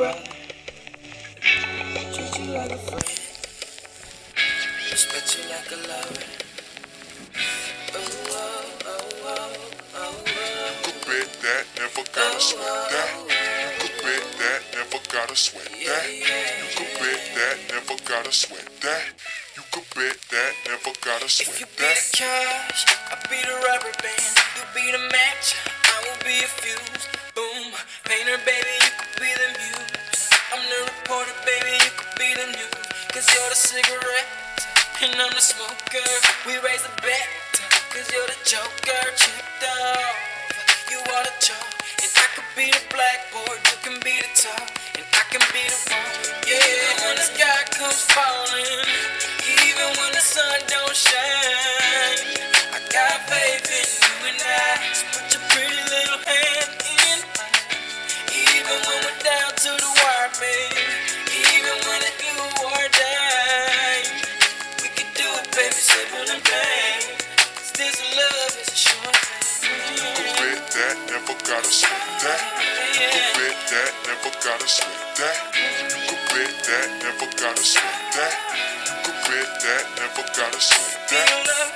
Treat you like a friend. Respect you like a lover. Oh, oh, oh, could bet that, never gotta sweat that. You could bet that, never gotta sweat that. You could bet that, never gotta sweat that. You could bet that, never gotta If sweat you be that. the cash, I'll be the rubber Cause you're the cigarette, and I'm the smoker. We raise the bet, cause you're the joker. Chipped off, you are the chalk. And I could be the blackboard, you can be the top. And I can be the wall. Yeah, when the sky comes falling, that, never gotta sweat that. You could bet that, never gotta sweat that. You could bet that, never gotta sweat that. You could bet that, never gotta Be that.